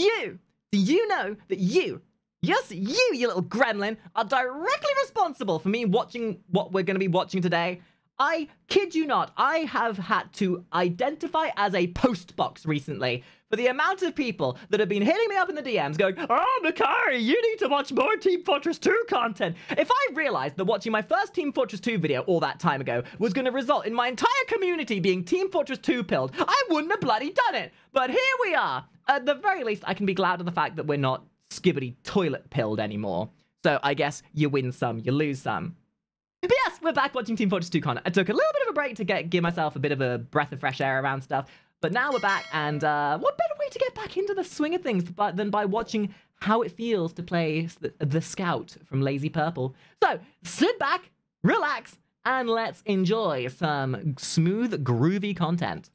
You! Do you know that you, yes, you, you little gremlin, are directly responsible for me watching what we're going to be watching today? I kid you not, I have had to identify as a post box recently for the amount of people that have been hitting me up in the DMs going, Oh, Makari, you need to watch more Team Fortress 2 content. If I realized that watching my first Team Fortress 2 video all that time ago was going to result in my entire community being Team Fortress 2 pilled, I wouldn't have bloody done it. But here we are. At the very least, I can be glad of the fact that we're not Skibidi Toilet pilled anymore. So I guess you win some, you lose some. But yes, we're back watching Team Fortress 2 content. I took a little bit of a break to get give myself a bit of a breath of fresh air around stuff. But now we're back, and uh, what better way to get back into the swing of things but, than by watching how it feels to play the, the Scout from Lazy Purple. So sit back, relax, and let's enjoy some smooth, groovy content.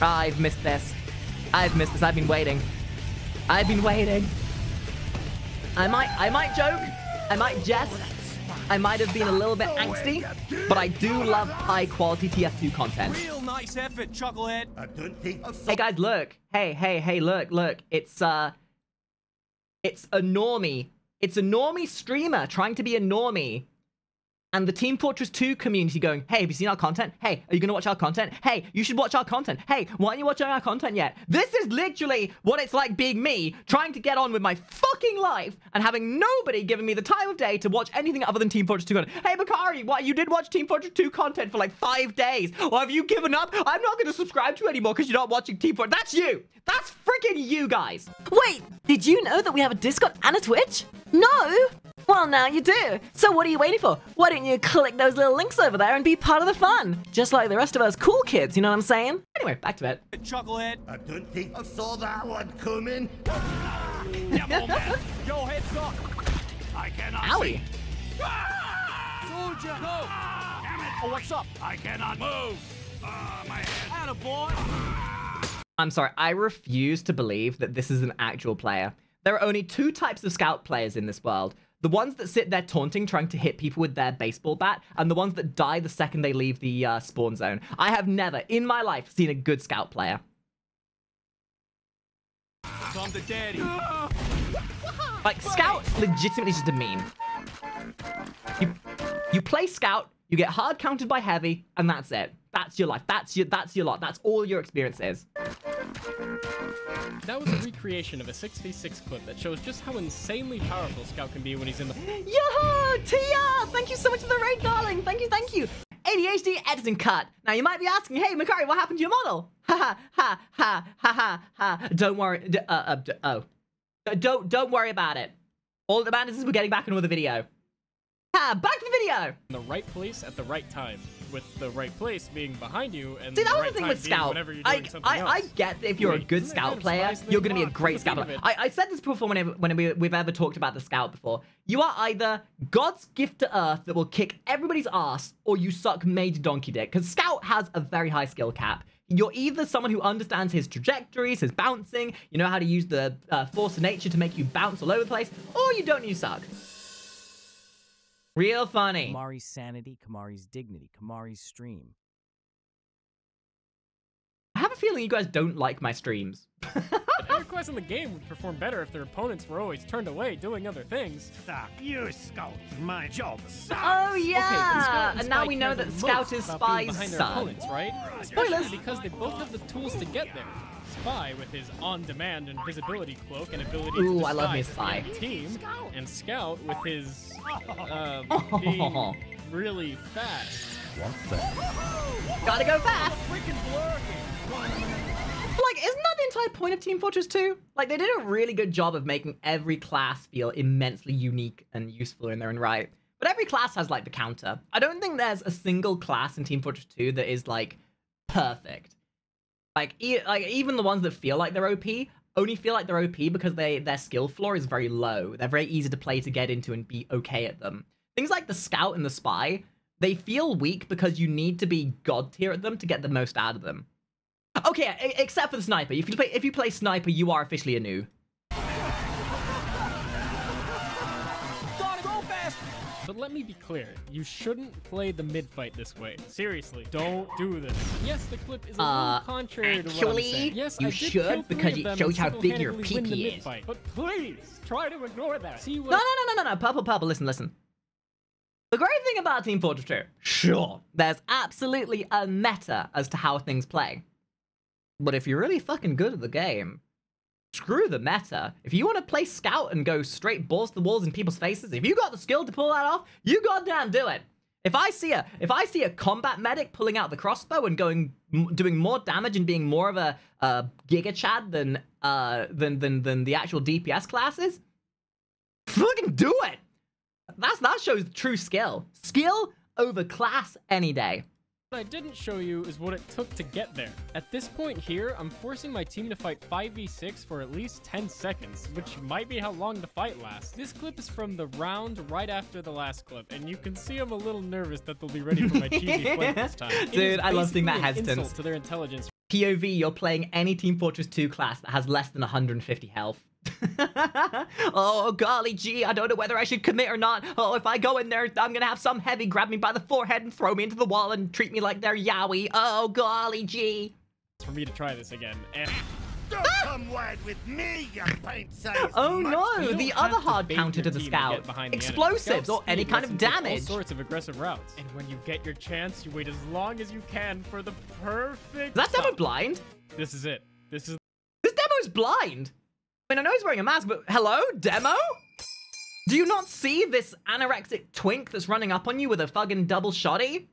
I've missed this. I've missed this. I've been waiting. I've been waiting. I might, I might joke. I might jest. I might have been a little bit angsty, but I do love high quality TF2 content. Real nice effort, Chucklehead. I don't think Hey guys, look. Hey, hey, hey, look, look. It's uh it's a normie. It's a normie streamer trying to be a normie. And the Team Fortress 2 community going, hey, have you seen our content? Hey, are you gonna watch our content? Hey, you should watch our content. Hey, why aren't you watching our content yet? This is literally what it's like being me, trying to get on with my fucking life and having nobody giving me the time of day to watch anything other than Team Fortress 2 content. Hey, Makari, why you did watch Team Fortress 2 content for like five days. Or have you given up? I'm not gonna subscribe to you anymore because you're not watching Team Fortress. That's you! That's freaking you guys! Wait, did you know that we have a Discord and a Twitch? No? Well, now you do. So what are you waiting for? Why don't you click those little links over there and be part of the fun? Just like the rest of us cool kids, you know what I'm saying? Anyway, back to it. Chucklehead. I don't think I saw that one coming. Yeah, old man. Yo, heads up. I cannot Owie. Soldier, go. Damn it. Oh, what's up? I cannot move. Uh, my head. Attaboy. I'm sorry, I refuse to believe that this is an actual player. There are only two types of scout players in this world. The ones that sit there taunting, trying to hit people with their baseball bat, and the ones that die the second they leave the uh, spawn zone. I have never, in my life, seen a good scout player. Come to daddy. Like, scout legitimately is just a meme. You, you play scout, you get hard counted by heavy, and that's it. That's your life. That's your that's your lot. That's all your experience is. That was a recreation of a 6v6 clip that shows just how insanely powerful Scout can be when he's in the. Yo, Tia! Thank you so much for the raid, darling. Thank you, thank you. ADHD editing cut. Now you might be asking, hey, Makari, what happened to your model? Ha ha ha ha ha ha ha. Don't worry. D- uh, uh, d- oh, D- don't don't worry about it. All that matters is we're getting back into the video. Ha! Back to the video. in the right place at the right time, with the right place being behind you and See, that the was right the thing time with Scout. whenever you're I, doing something I, else. I get that if you're a good Scout player, you're going to be a great Scout player. I, I said this before whenever, when we, we've ever talked about the Scout before. You are either God's gift to Earth that will kick everybody's ass, or you suck major donkey dick. Because Scout has a very high skill cap. You're either someone who understands his trajectories, his bouncing, you know how to use the uh, force of nature to make you bounce all over the place, or you don't you suck. Real funny. Kamari's sanity, Kamari's dignity, Kamari's stream. I have a feeling you guys don't like my streams. Every class in the game would perform better if their opponents were always turned away doing other things. Suck. You scout. My job sucks. Oh yeah, Scout and now we know that Scout is about being Spy's behind their son. opponents, right? Spoilers. Especially because they both have the tools to get there. Spy with his on-demand invisibility cloak and ability Ooh, to I love me disguise Spy. his team, and Scout with his uh, being really fast. What? Gotta go fast. Like, isn't that the entire point of Team Fortress 2? Like, they did a really good job of making every class feel immensely unique and useful in their own right. But every class has, like, the counter. I don't think there's a single class in Team Fortress 2 that is, like, perfect. Like, e- like even the ones that feel like they're OP only feel like they're OP because they their skill floor is very low. They're very easy to play to get into and be okay at them. Things like the Scout and the Spy, they feel weak because you need to be god tier at them to get the most out of them. Okay, except for the sniper. If you play if you play sniper, you are officially a noob. But let me be clear, you shouldn't play the mid fight this way. Seriously, don't do this. Yes, the clip is a Uh, little contrary to what I'm saying. Yes, you I did should, because it shows how big your PP is. But please, try to ignore that. See what No, no, no, no, no, Purple, Purple, listen, listen. The great thing about Team Fortress 2, sure, there's absolutely a meta as to how things play. But if you're really fucking good at the game, screw the meta. If you want to play scout and go straight balls to the walls in people's faces, if you got the skill to pull that off, you goddamn do it. If I see a if I see a combat medic pulling out the crossbow and going doing more damage and being more of a, a giga chad than uh than than than the actual DPS classes, fucking do it. That's that shows true skill. Skill over class any day. What I didn't show you is what it took to get there. At this point here, I'm forcing my team to fight 5v6 for at least 10 seconds, which might be how long the fight lasts. This clip is from the round right after the last clip, and you can see I'm a little nervous that they'll be ready for my cheesy flip this time. Dude, I love seeing that basically hesitance. to their intelligence POV, you're playing any Team Fortress 2 class that has less than 150 health. oh, golly gee, I don't know whether I should commit or not. Oh, if I go in there, I'm gonna have some heavy grab me by the forehead and throw me into the wall and treat me like they're Yowie. Oh, golly gee. It's for me to try this again. And Don't ah! come wide with me, you paint-sized Oh no, the other hard counter to the team get scout. the. Explosives or any kind of lets him take damage. All sorts of aggressive routes. And when you get your chance, you wait as long as you can for the perfect. Is that demo blind? This is it. This is This demo's blind. I mean, I know he's wearing a mask, but hello, demo? Do you not see this anorexic twink that's running up on you with a fucking double shotty?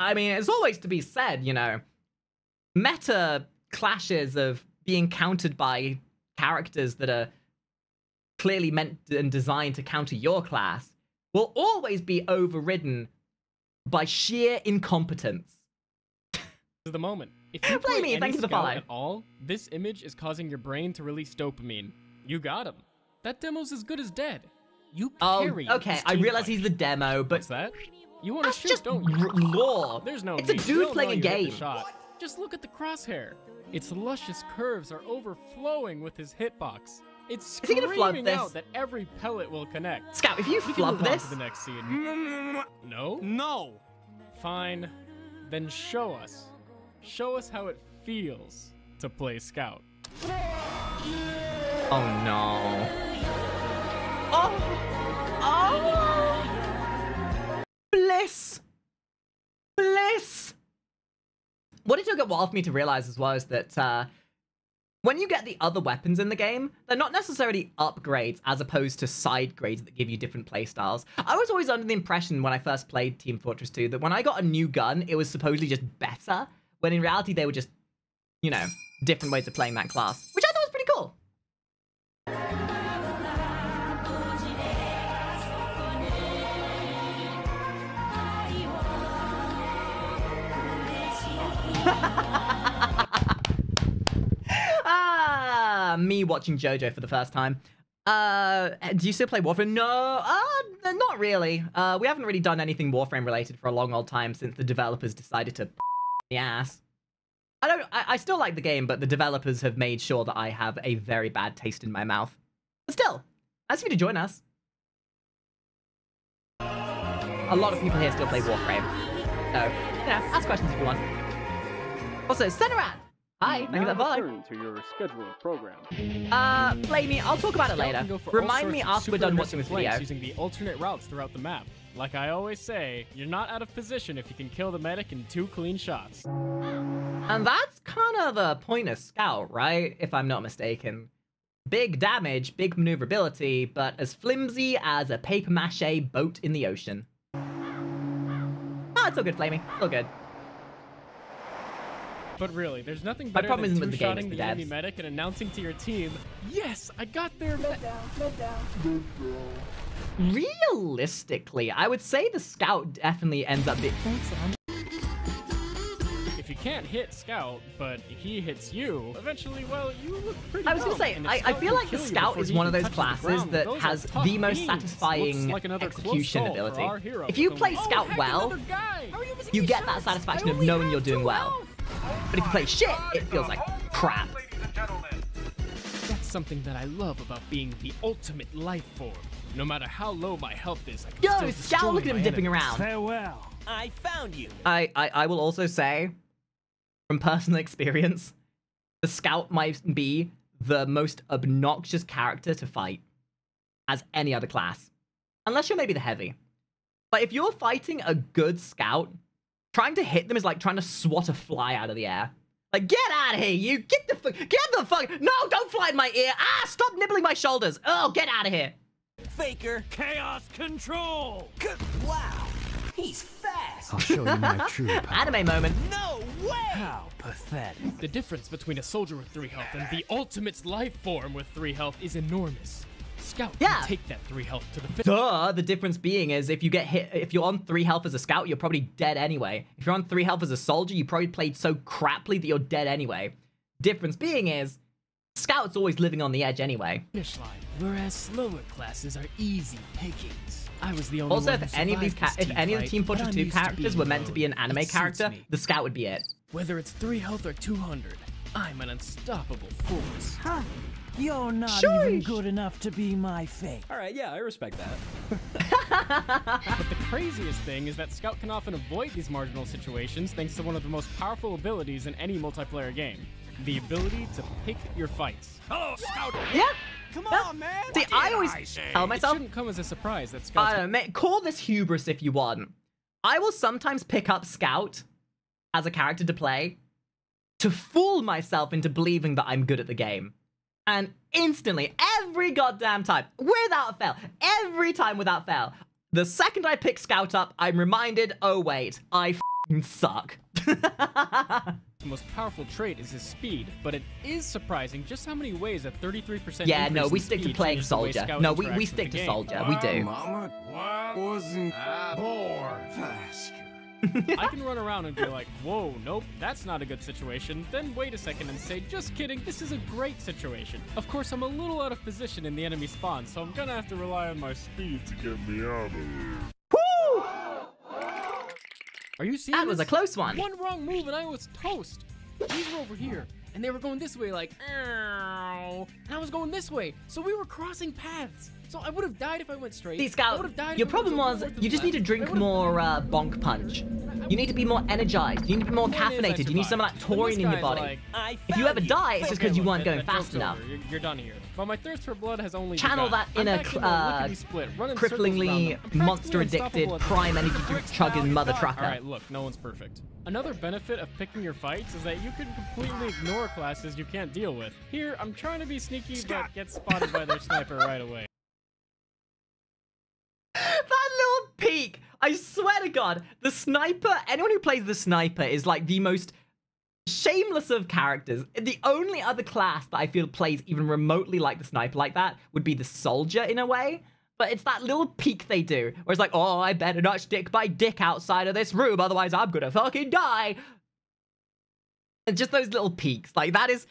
I mean, it's always to be said, you know, meta clashes of being countered by characters that are clearly meant and designed to counter your class will always be overridden by sheer incompetence. This is the moment. If you Play play me, any thank you for the follow. at all, this image is causing your brain to release dopamine. You got him. That demo's as good as dead. You Oh, carry. okay, I realize he's the demo, but What's that? You want to That's shoot, just don't you? r- lore. There's no It's a dude We'll playing a you hit the game. Shot. Just look at the crosshair. Its luscious curves are overflowing with his hitbox. It's Is he gonna flub screaming this? out that every pellet will connect. Scout, if you We can flub move on this, to the next scene. No? No. Fine. Then show us. Show us how it feels to play Scout. oh no. Oh, oh, bliss, bliss. What it took a while for me to realize as well is that uh, when you get the other weapons in the game, they're not necessarily upgrades as opposed to side grades that give you different playstyles. I was always under the impression when I first played Team Fortress 2 that when I got a new gun, it was supposedly just better, when in reality they were just, you know, different ways of playing that class, which I thought was pretty cool. ah, me watching JoJo for the first time. Uh, do you still play Warframe? No, uh, not really. Uh, we haven't really done anything Warframe related for a long old time since the developers decided to the ass. I don't. I, I still like the game, but the developers have made sure that I have a very bad taste in my mouth. But still, ask you to join us. A lot of people here still play Warframe. So, yeah, ask questions if you want. Also, Senarat! Hi, thank you for that follow. return to your scheduled program. Uh, Flamey, I'll talk about it later. can go for all Remind me after we're done watching this video. Using the alternate routes throughout the map. Like I always say, you're not out of position if you can kill the medic in two clean shots. And that's kind of the point of Scout, right? If I'm not mistaken. Big damage, big maneuverability, but as flimsy as a paper mache boat in the ocean. Ah, it's all good, Flamey. It's all good. But really, there's nothing My better problem than isn't the game, two-shotting the the enemy medic and announcing to your team, "Yes, I got there." Realistically, I would say the Scout definitely ends up being. If you can't hit Scout, but he hits you, eventually, well, you look pretty. I was gonna dumb. say, I, I feel like the Scout is one of those classes ground, that those has the most beans. satisfying like execution ability. If you play Oh, Scout heck, well, another guy! How are you missing you these get that satisfaction of knowing you're doing well. But if you play shit, it feels like crap. That's something that I love about being the ultimate life form. No matter how low my health is, I can Yo, still Scout, destroy look at him my dipping enemies. around. Farewell. I found you. I, I, I will also say, from personal experience, the Scout might be the most obnoxious character to fight as any other class. Unless you're maybe the heavy. But if you're fighting a good Scout, trying to hit them is like trying to swat a fly out of the air. Like, get out of here, you! Get the fuck! Get the fuck! No, don't fly in my ear! Ah, stop nibbling my shoulders! Oh, get out of here! Faker. Chaos control. Wow. He's fast. I'll show you my true power. Anime moment. No way. How pathetic. The difference between a soldier with 3 health and the ultimate's life form with 3 health is enormous. Scout Yeah. can take that 3 health to the finish. Duh, the difference being is if you get hit, if you're on three health as a scout, you're probably dead anyway. If you're on three health as a soldier, you probably played so craply that you're dead anyway. Difference being is, scout's always living on the edge anyway. finish line, whereas slower classes are easy pickings. I was the only Also, one if any of these, survived ca- this if any of the Team Fortress 2 characters were meant to be an anime character, me. the scout would be it. Whether it's 3 health or 200, I'm an unstoppable force. Huh. You're not Sure. even good enough to be my fate. All right, yeah, I respect that. But the craziest thing is that Scout can often avoid these marginal situations thanks to one of the most powerful abilities in any multiplayer game. The ability to pick your fights. Hello, Scout. Yeah. Come Yeah. on, man. See, I always I say? tell It myself, shouldn't come as a surprise that I Scout don't know, call this hubris if you want. I will sometimes pick up Scout as a character to play to fool myself into believing that I'm good at the game. And instantly, every goddamn time, without fail, every time without fail, the second I pick Scout up, I'm reminded, oh wait, I fing suck. The most powerful trait is his speed, but it is surprising just how many ways a 33% yeah, no, we stick to playing changes the way soldier. No, we, we stick to game. soldier. We do. Mama, wasn't I born faster? I can run around and be like, whoa, nope, that's not a good situation. Then wait a second and say, just kidding, this is a great situation. Of course, I'm a little out of position in the enemy spawn, so I'm gonna have to rely on my speed to get me out of here. Woo! Are you seeing That was a close one. One wrong move and I was toast. These were over here, and they were going this way like, "Ow," and I was going this way. So we were crossing paths. So I would have died if I went straight. See, I Scout, would've died your problem was you just need to drink more uh, bonk punch. You need to be more energized. You need to be more Point is, I caffeinated. You need some of that taurine in your body. like, if you ever die, it's just because you weren't going fast enough. You're, you're done here. But my thirst for blood has only Channel begun. that I'm inner, back in the uh, lickety-split, running circles cripplingly around them. I'm practically monster-addicted, unstoppable at the prime energy drink chugging mother trucker. All right, look, no one's perfect. Another benefit of picking your fights is that you can completely ignore classes you can't deal with. Here, I'm trying to be sneaky, Scott. but get spotted by their sniper right away. that little peek! I swear to God, the sniper, anyone who plays the sniper is like the most shameless of characters. The only other class that I feel plays even remotely like the sniper like that would be the soldier in a way. But it's that little peek they do, where it's like, oh, I better not stick my dick outside of this room, otherwise I'm gonna fucking die. And just those little peaks, like that is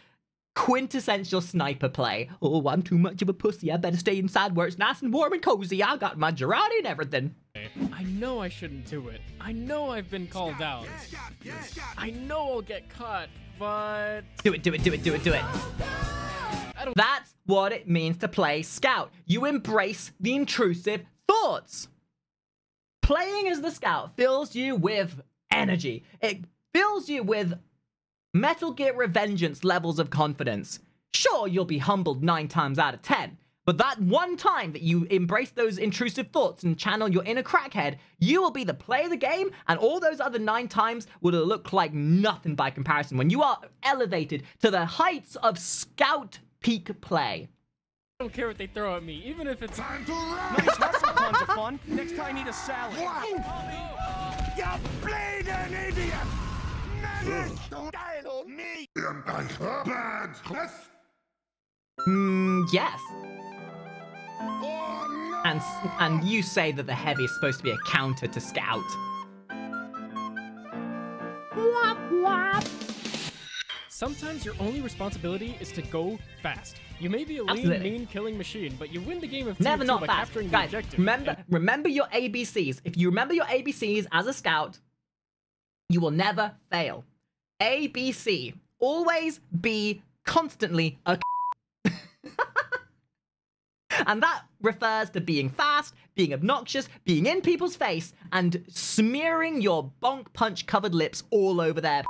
quintessential sniper play. Oh, I'm too much of a pussy. I better stay inside where it's nice and warm and cozy. I got my Jarate and everything. I know I shouldn't do it. I know I've been called out. I know I'll get caught, but Do it, do it, do it, do it, do it. That's what it means to play Scout. You embrace the intrusive thoughts. Playing as the Scout fills you with energy. It fills you with Metal Gear Revengeance levels of confidence. Sure, you'll be humbled nine times out of ten, but that one time that you embrace those intrusive thoughts and channel your inner crackhead, you will be the play of the game, and all those other nine times will look like nothing by comparison when you are elevated to the heights of Scout peak play. I don't care what they throw at me, even if it's. Time to run! Nice hustle, tons of fun. Next time I need a salad. What? You bleeding idiot! Am I bad? Yes? Yes. And, and you say that the heavy is supposed to be a counter to Scout. Sometimes your only responsibility is to go fast. You may be a lean, Absolutely. mean killing machine, but you win the game of tier Never two not by fast. capturing the objective. remember, And- remember your ABCs. If you remember your ABCs as a scout, you will never fail. ABC. Always be constantly a and that refers to being fast, being obnoxious, being in people's face, and smearing your bonk punch covered lips all over their.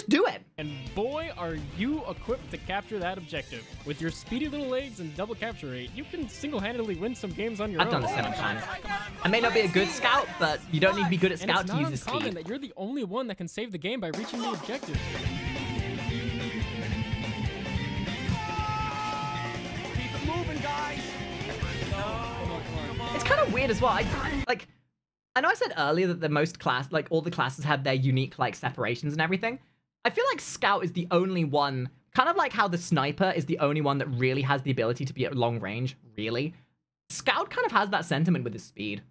Just do it. And boy, are you equipped to capture that objective. With your speedy little legs and double capture rate, you can single-handedly win some games on your I've own. done this seven times. I may not be a good scout, but you don't need to be good at And scout it's to not use the uncommon speed. that you're the only one that can save the game by reaching the objective. Keep it moving, guys. It's kind of weird as well. I like. I know I said earlier that the most class, like all the classes, have their unique like separations and everything. I feel like Scout is the only one, kind of like how the Sniper is the only one that really has the ability to be at long range. Really, Scout kind of has that sentiment with his speed.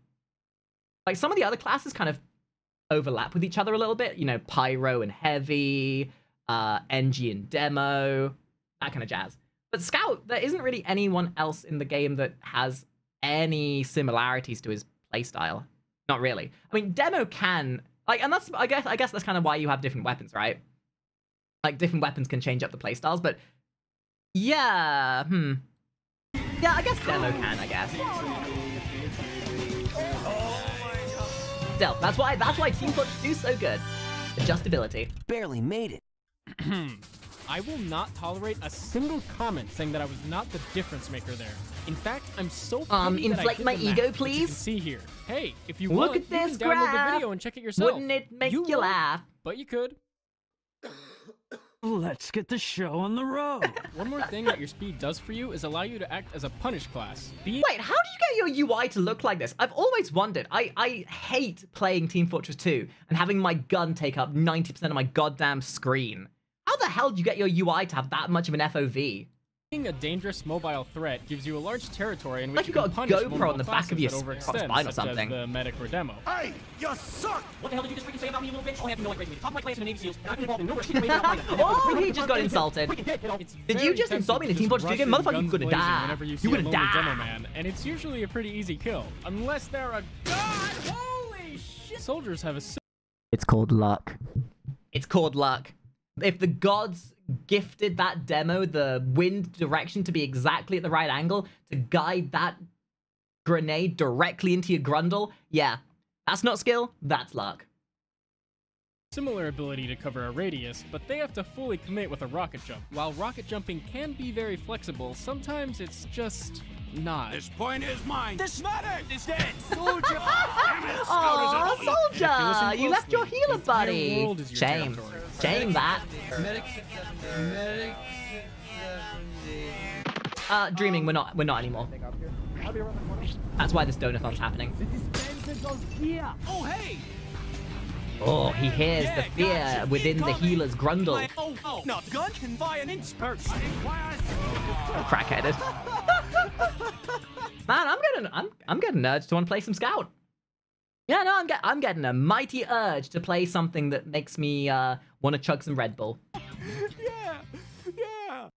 Like some of the other classes kind of overlap with each other a little bit. You know, Pyro and Heavy, uh, Engie and Demo, that kind of jazz. But Scout, there isn't really anyone else in the game that has any similarities to his playstyle. Not really. I mean, Demo can like, and that's I guess I guess that's kind of why you have different weapons, right? Like different weapons can change up the playstyles, but yeah, hmm. Yeah, I guess Demo can, I guess. Still, that's why that's why Team Fortress do so good. Adjustability. Barely made it. I will not tolerate a single comment saying that I was not the difference maker there. In fact, I'm so Um, petty that I inflate my the math, ego, which You can please. see here. Hey, if you Look want, at you can this download the video and check it yourself. Wouldn't it make you you, laugh? But you could. Let's get the show on the road. One more thing that your speed does for you is allow you to act as a punish class. Being Wait, how do you get your UI to look like this? I've always wondered. I, I hate playing Team Fortress 2 and having my gun take up 90% of my goddamn screen. How the hell do you get your UI to have that much of an FOV? Being a dangerous mobile threat gives you a large territory in which Like you you've can got a punish GoPro on the back of your that sp- overextend, spine or something. the medic or demo. Hey, you suck! What the hell did you just freaking say about me, you little bitch? Oh, I have no idea. Top of my class in the Navy SEALs, and I've been involved in numerous shit oh, he just got insulted. Did you just insult me in a Team just Fortress 2 game? rush in, Motherfucker, you're gonna die. You You're gonna die. demo man, and it's usually a pretty easy kill, unless they're a god. Holy shit! Soldiers have a It's called luck. It's called luck. If the gods gifted that demo the wind direction to be exactly at the right angle to guide that grenade directly into your grundle, yeah, that's not skill, that's luck. similar ability to cover a radius, but they have to fully commit with a rocket jump. While rocket jumping can be very flexible, sometimes it's just not. This point is mine. This medic is dead. Soldier! Damn it, Scout Aw, is a you soldier! You left your healer buddy! world is your Shame. territory. Shame that. Uh, dreaming, we're not, we're not anymore. That's why this donathon's happening. Oh, hey. Oh, he hears the fear gotcha. within the healer's grundle. My, oh, oh, no, gun can buy an inch person. Crackheaded. Man, I'm getting, I'm, I'm getting an urge to want to play some Scout. Yeah, no, I'm, get, I'm getting a mighty urge to play something that makes me uh, want to chug some Red Bull. yeah, yeah.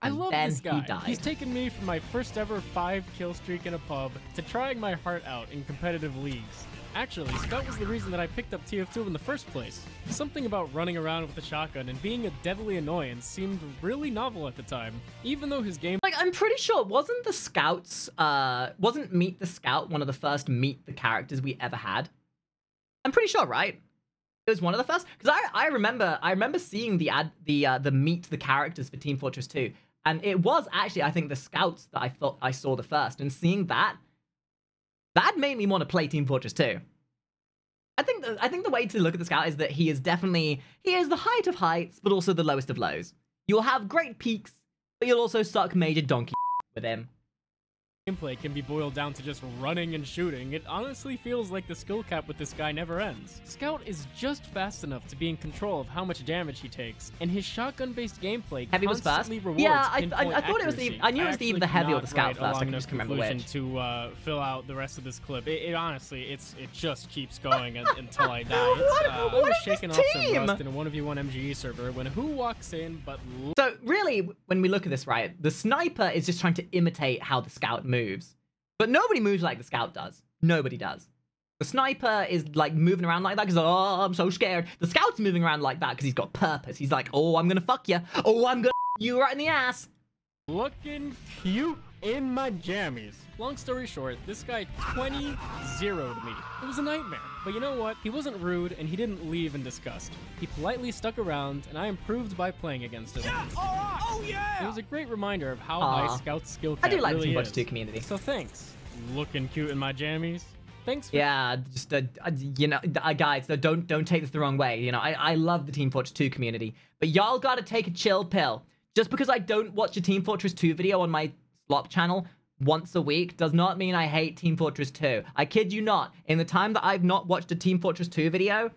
I And love then this he guy. died. He's taken me from my first ever five kill streak in a pub to trying my heart out in competitive leagues. Actually, Scout was the reason that I picked up TF2 in the first place. Something about running around with a shotgun and being a deadly annoyance seemed really novel at the time, even though his game Like, I'm pretty sure, wasn't the Scouts, uh, wasn't Meet the Scout one of the first Meet the characters we ever had? I'm pretty sure, right? It was one of the first because I, I remember I remember seeing the ad the uh, the meet the characters for Team Fortress 2 and it was actually I think the scouts that I thought I saw the first and seeing that that made me want to play Team Fortress 2. I think the, I think the way to look at the scout is that he is definitely he is the height of heights but also the lowest of lows. You'll have great peaks but you'll also suck major donkey with him. Gameplay can be boiled down to just running and shooting, it honestly feels like the skill cap with this guy never ends. Scout is just fast enough to be in control of how much damage he takes, and his shotgun-based gameplay Heavy was constantly rewards Yeah, I- I- I thought it was the-. I knew it was either the heavy or the scout first, I can just remember which. To uh, fill out the rest of this clip, it, it honestly, it's it just keeps going until I die. What- uh, I was shaking off some rust in a 1v1 MGE server when who walks in but So really, when we look at this, right, the sniper is just trying to imitate how the scout moves, but nobody moves like the scout does. Nobody does. The sniper is like moving around like that because oh, I'm so scared. The scout's moving around like that because he's got purpose. He's like, oh, I'm gonna fuck you. Oh, I'm gonna you right in the ass. looking cute. In my jammies. Long story short, this guy 20 zeroed me. It was a nightmare. But you know what? He wasn't rude and he didn't leave in disgust. He politely stuck around and I improved by playing against him. Yeah, all right. Oh, yeah. It was a great reminder of how Aw. high Scout's skill can I do like the really Team Fortress 2 community. So thanks. Looking cute in my jammies. Thanks for Yeah, just uh, uh, you know, uh, guys, uh, don't don't take this the wrong way. You know, I I love the Team Fortress 2 community, but y'all gotta take a chill pill. Just because I don't watch a Team Fortress 2 video on my slop channel once a week does not mean I hate Team Fortress 2. I kid you not. In the time that I've not watched a Team Fortress 2 video,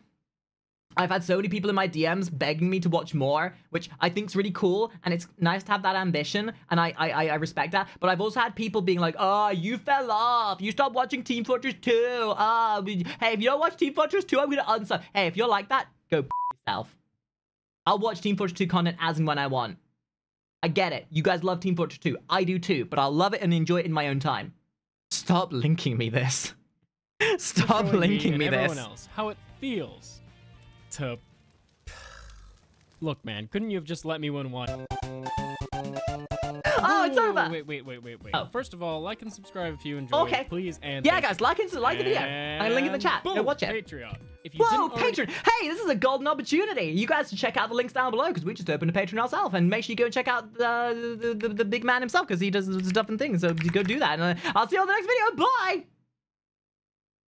I've had so many people in my DMs begging me to watch more, which I think is really cool, and it's nice to have that ambition, and I, I I respect that. But I've also had people being like, "Oh, you fell off. You stopped watching Team Fortress 2. Ah, we- hey, if you don't watch Team Fortress 2, I'm gonna unsub." Hey, if you're like that, go yourself. I'll watch Team Fortress 2 content as and when I want. I get it. You guys love Team Fortress 2. I do too, but I'll love it and enjoy it in my own time. Stop linking me this. Stop linking and me everyone this. else how it feels to. Look, man, couldn't you have just let me win one? It's over. Wait, wait, wait, wait, wait. Oh. First of all, like and subscribe if you enjoy Okay. please. And Yeah, guys, like and like the video. and link in the chat. Go boom, watch it. Patreon. If you Whoa, didn't already- Patreon! Hey, this is a golden opportunity. You guys should check out the links down below because we just opened a Patreon ourselves. And make sure you go and check out uh, the, the, the big man himself because he does stuff and things. So go do that. And uh, I'll see you on the next video. Bye!